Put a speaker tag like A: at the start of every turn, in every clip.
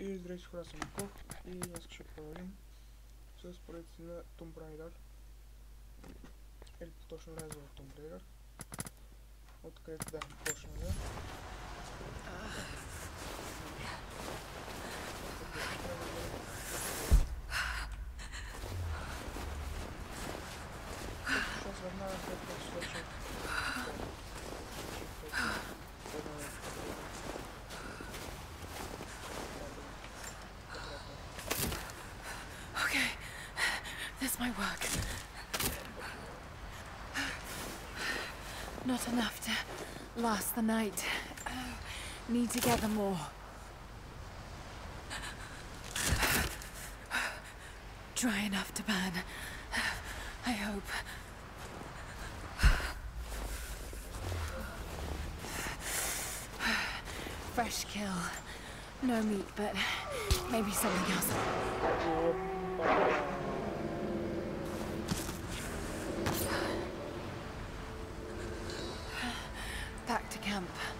A: И здрасте, Хурас Амаков. И я скажу поговорим. Все спорится на Tomb Raider. Или то, что нравится в Tomb Raider. Вот как да, прошлый, да?
B: Сейчас вернемся к следующему. Not enough to last the night. Oh, need to gather more. Dry enough to burn. I hope. Fresh kill. No meat, but maybe something else. Back to camp.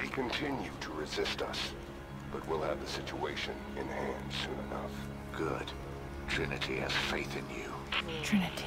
C: They continue to resist us, but we'll have the situation in hand soon enough.
D: Good. Trinity has faith in you.
B: Trinity.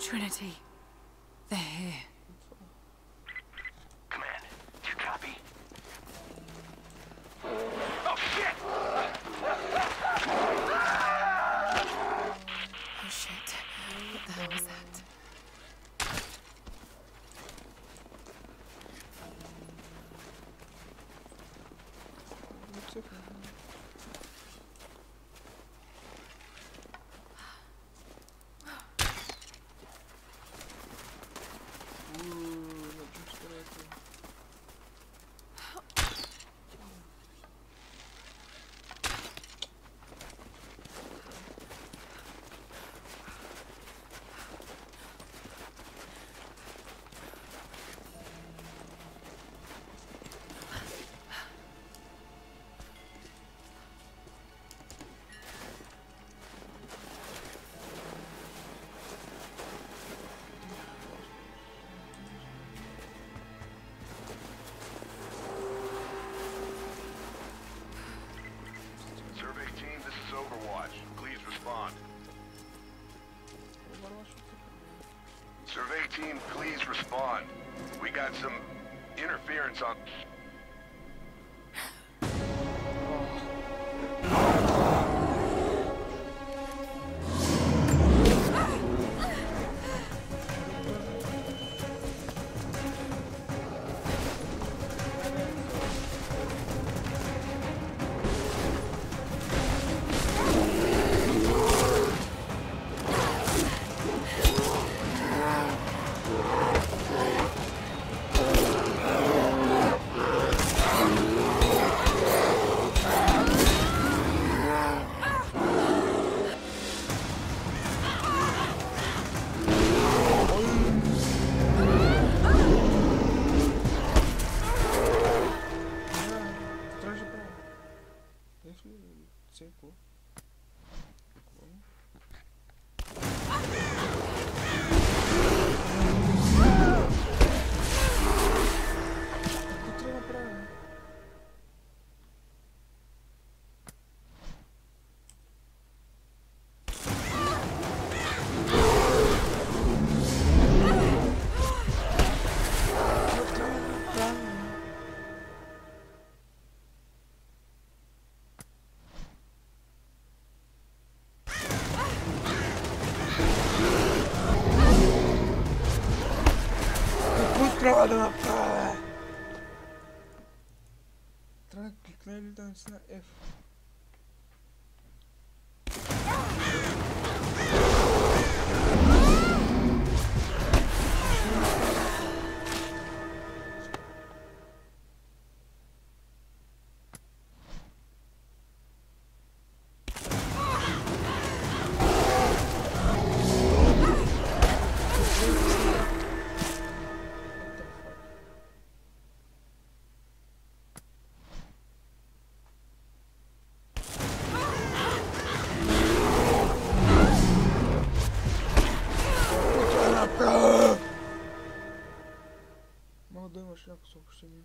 B: Trinity.
D: We got some interference on...
A: Para, para. Tranquilidade na é F. шаг собственный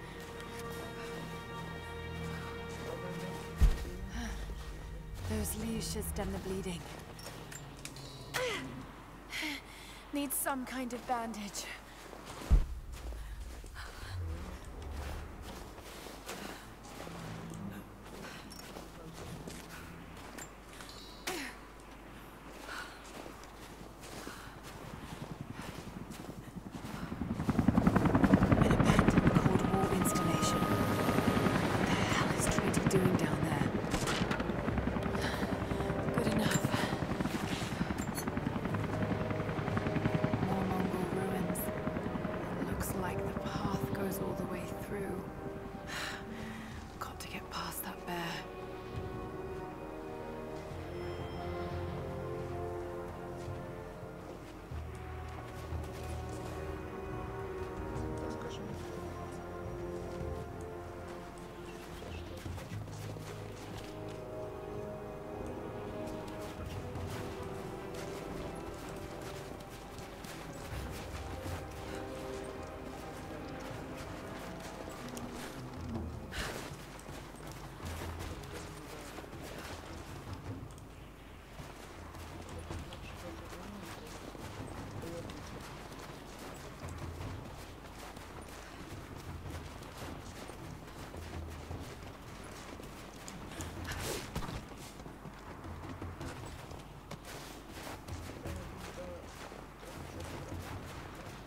B: Those done the bleeding. Needs some kind of bandage.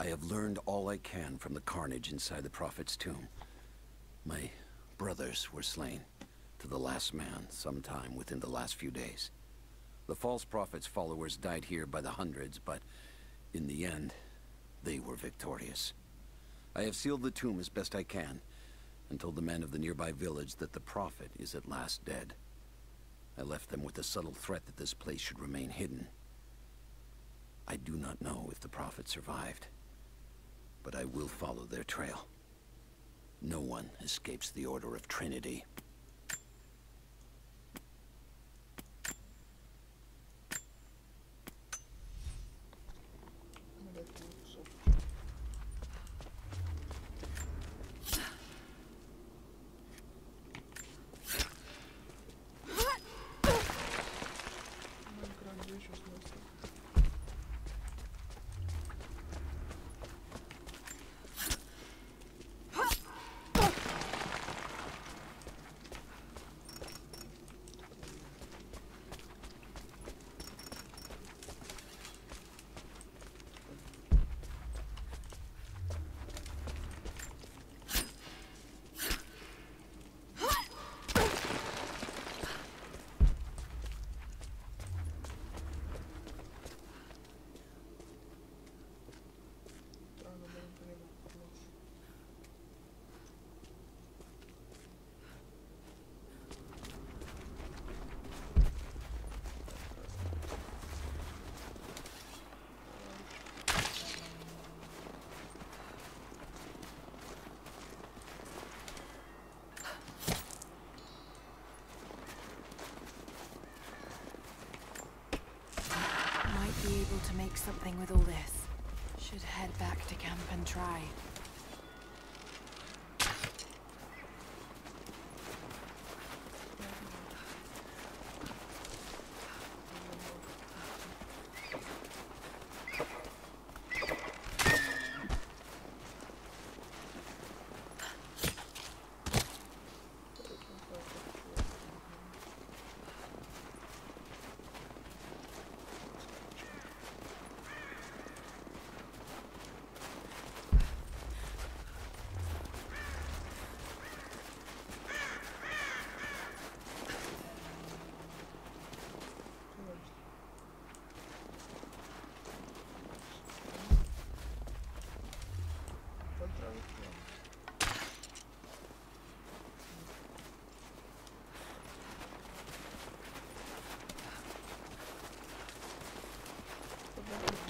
E: I have learned all I can from the carnage inside the Prophet's tomb. My brothers were slain, to the last man, sometime within the last few days. The false Prophet's followers died here by the hundreds, but in the end, they were victorious. I have sealed the tomb as best I can, and told the men of the nearby village that the Prophet is at last dead. I left them with the subtle threat that this place should remain hidden. I do not know if the Prophet survived but I will follow their trail. No one escapes the Order of Trinity.
A: To make something with all this. Should head back to camp and try.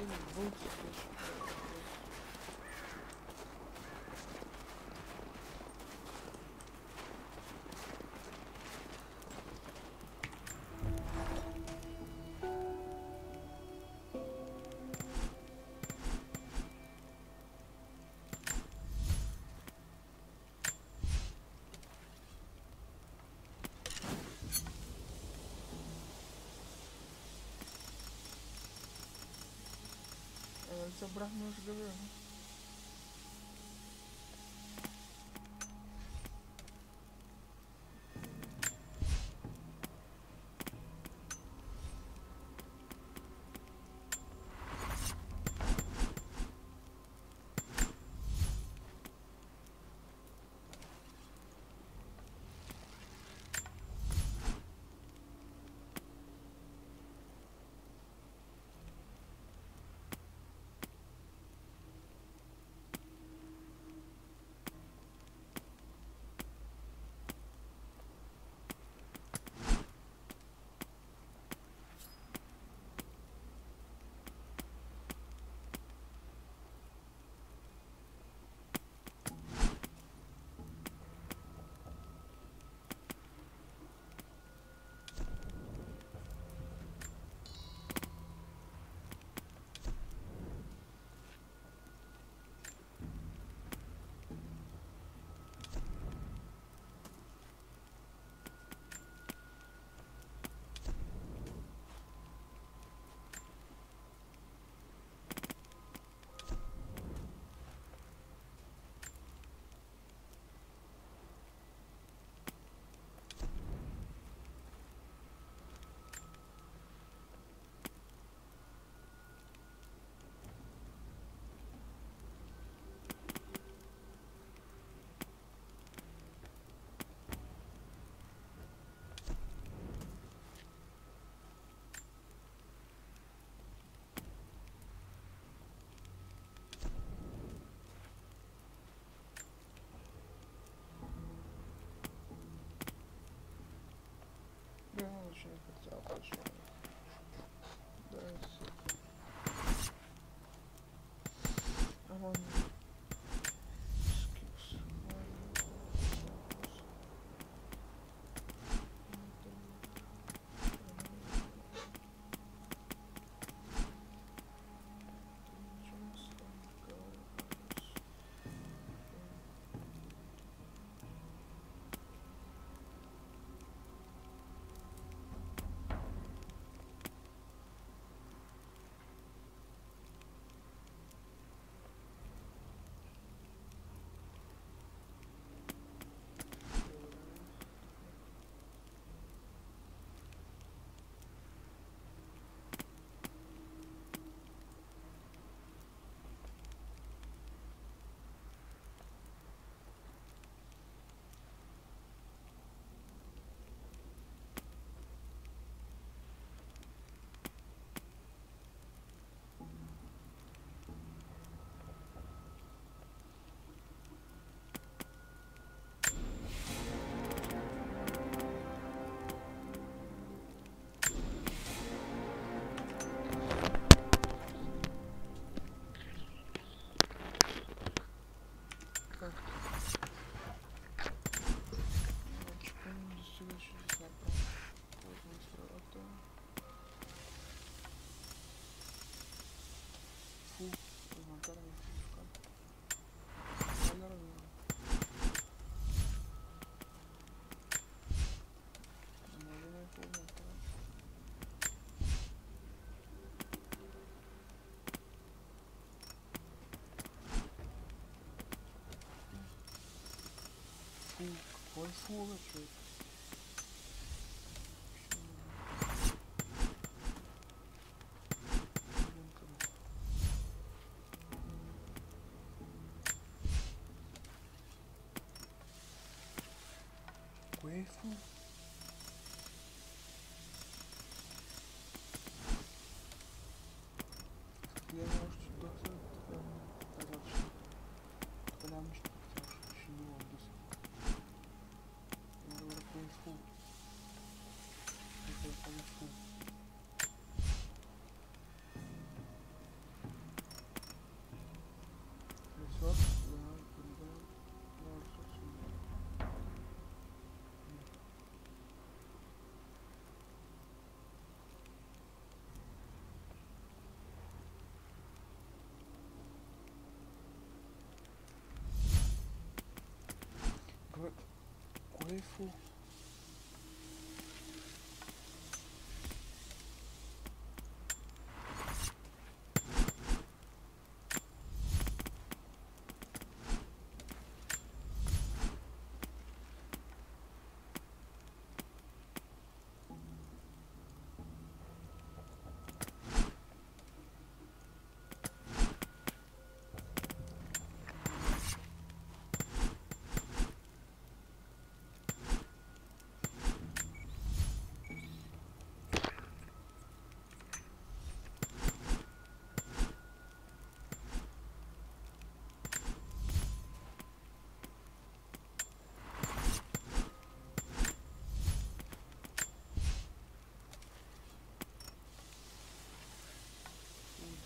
A: une bonne question. Все брахмаш говорю.
B: form
F: of truth. Grateful. 回复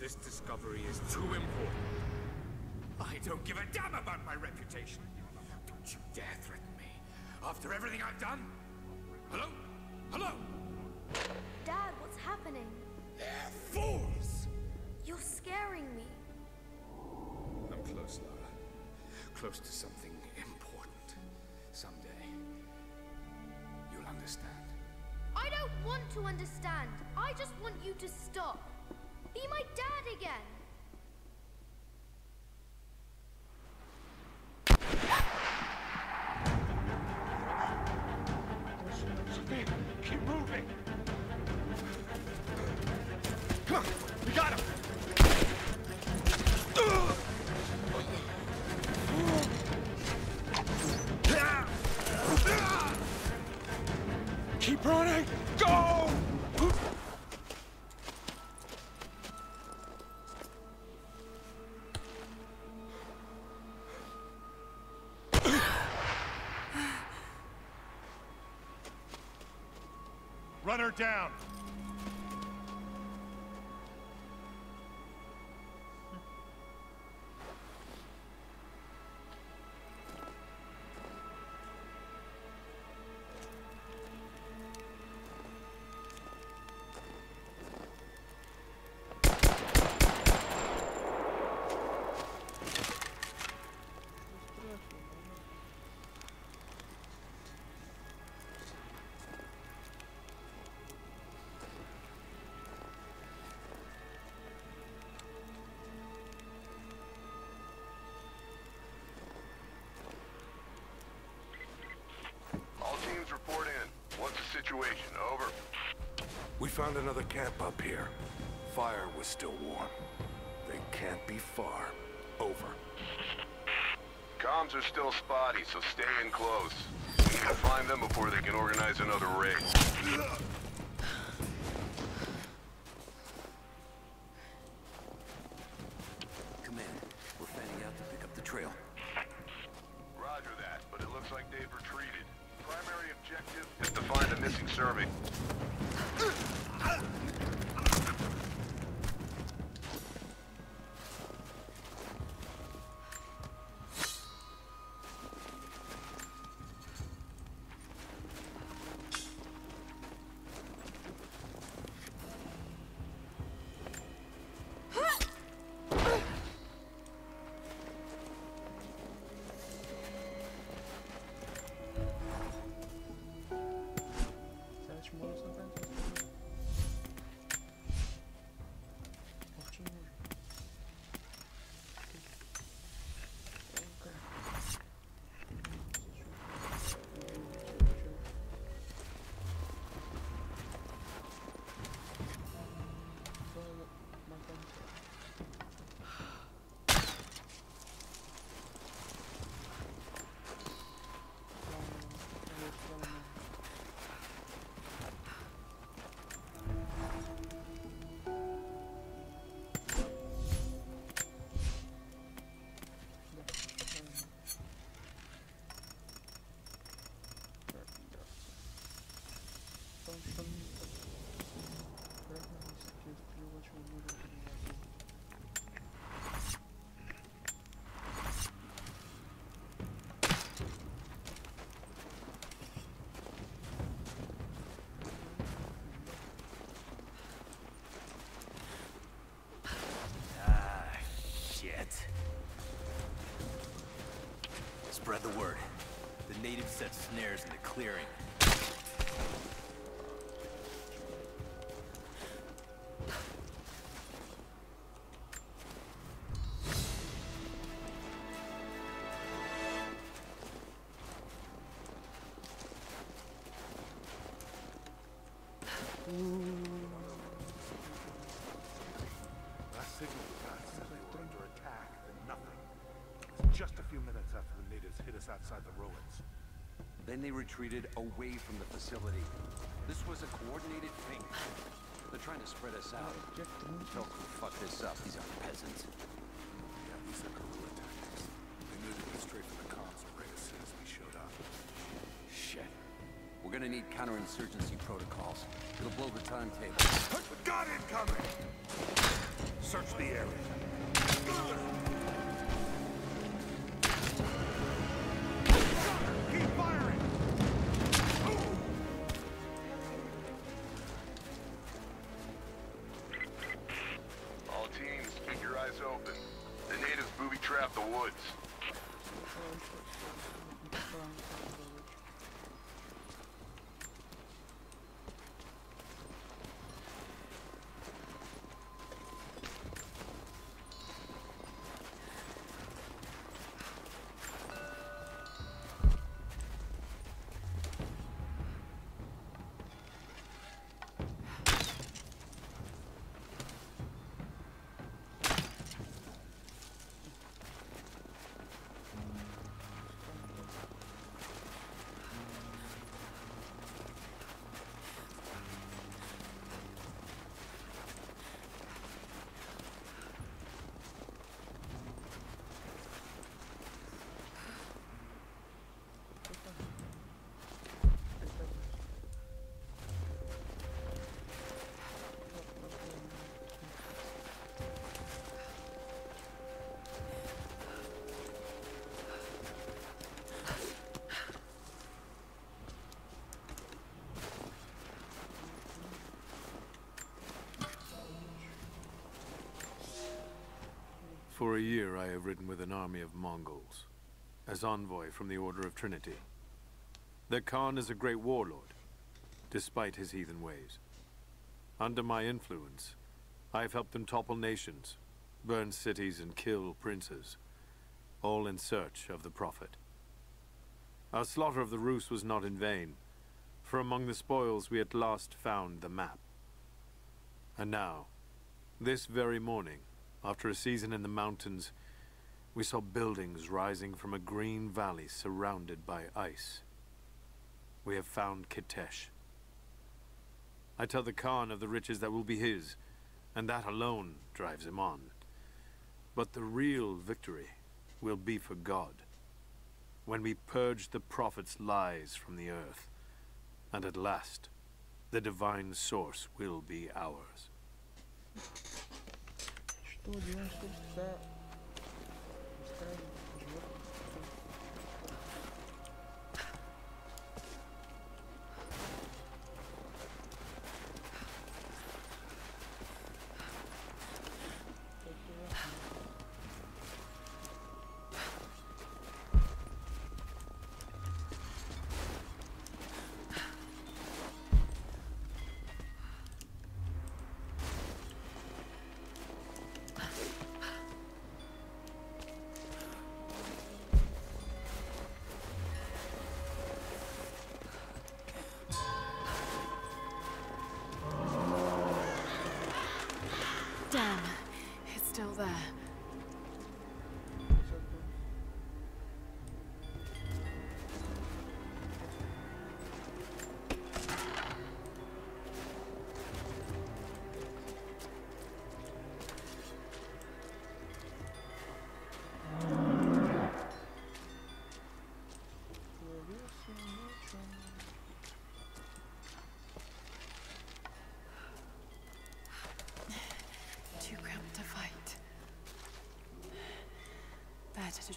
F: This discovery is too important. I don't give a damn about my reputation. Don't you dare threaten me. After everything I've done? Hello? Hello?
G: Dad, what's happening?
F: They're fools!
G: You're scaring me.
F: I'm close, Lara. Close to something important. Someday, you'll understand.
G: I don't want to understand. I just want you to stop. Be my dad again.
D: Run her down! Situation? Over.
C: We found another camp up here. Fire was still warm. They can't be far. Over.
D: Comms are still spotty, so stay in close. We need to find them before they can organize another raid.
E: the
D: word. The
H: natives set snares in the clearing.
C: Us outside the ruins.
E: Then they retreated away from the facility. This was a coordinated feint. They're trying to spread us out. Don't fuck this up. These are peasants.
C: Yeah, these are guerrilla tactics. They knew to go straight for the comms right as soon as we showed up.
E: Shit. We're gonna need counterinsurgency protocols. It'll blow the timetable.
C: Got incoming! Search the area.
D: Woods.
I: For a year I have ridden with an army of Mongols, as envoy from the Order of Trinity. Their Khan is a great warlord, despite his heathen ways. Under my influence, I have helped them topple nations, burn cities and kill princes, all in search of the Prophet. Our slaughter of the Rus was not in vain, for among the spoils we at last found the map. And now, this very morning, after a season in the mountains, we saw buildings rising from a green valley surrounded by ice. We have found Kitezh. I tell the Khan of the riches that will be his, and that alone drives him on. But the real victory will be for God, when we purge the prophet's lies from the earth, and at last, the divine source will be ours.
B: tudo um sucesso.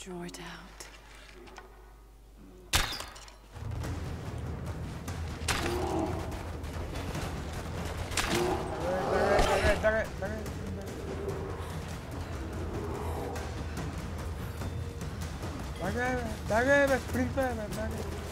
B: draw it out.
A: Dagger, dagger, creeper, dagger.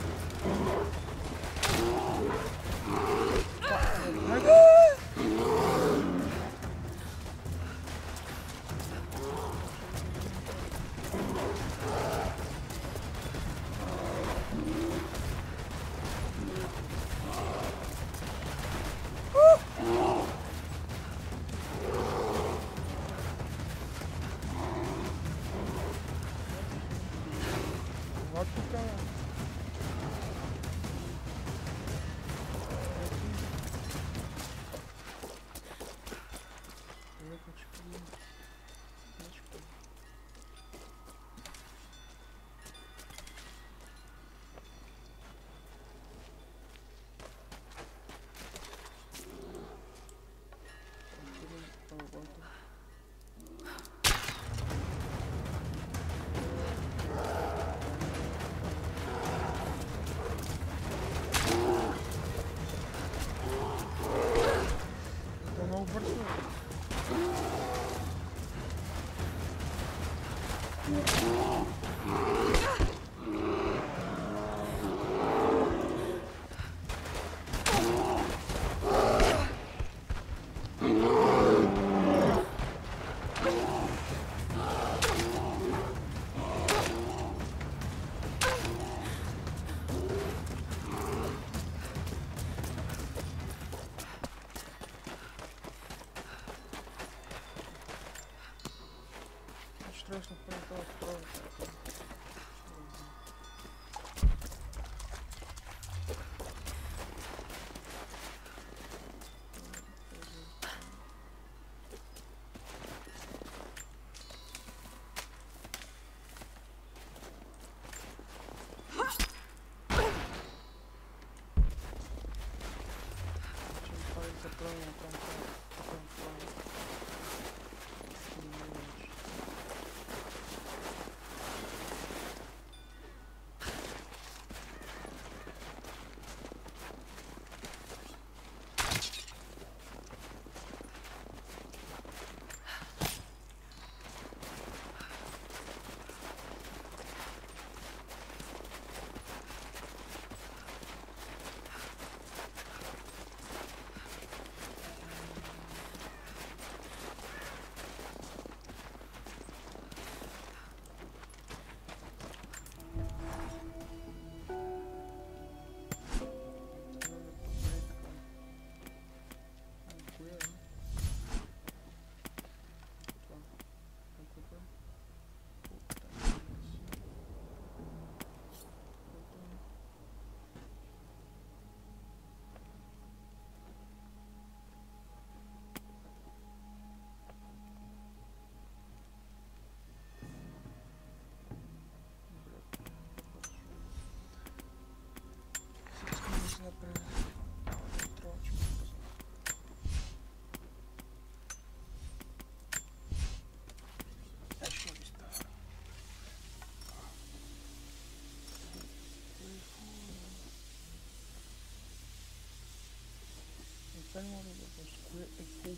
A: one of the square equal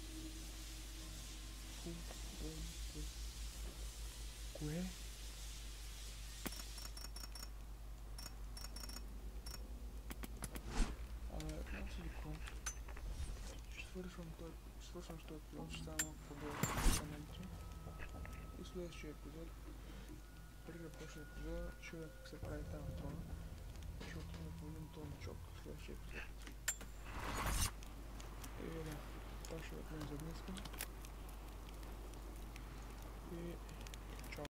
A: square Слышим, что, слышим, что пьем стану И следующий эпизод. Прежде прошлый эпизод, человек собрали там тон. Чок, не помню, тон, чок. Следующий эпизод. Et voilà, je vais vous donner ce